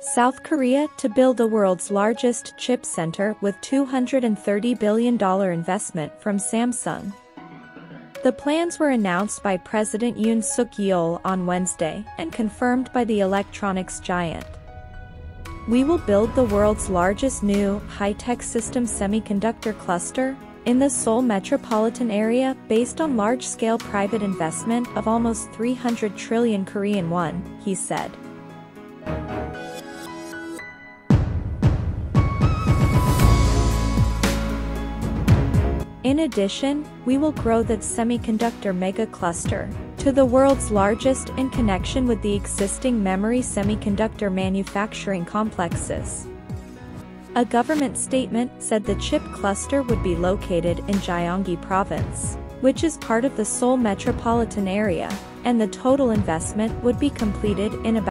South Korea to build the world's largest chip center with $230 billion investment from Samsung. The plans were announced by President Yoon Suk-yeol on Wednesday and confirmed by the electronics giant. We will build the world's largest new, high-tech system semiconductor cluster in the Seoul metropolitan area based on large-scale private investment of almost 300 trillion Korean won, he said. In addition, we will grow the semiconductor mega cluster to the world's largest in connection with the existing memory semiconductor manufacturing complexes. A government statement said the chip cluster would be located in Gyeonggi province, which is part of the Seoul metropolitan area, and the total investment would be completed in about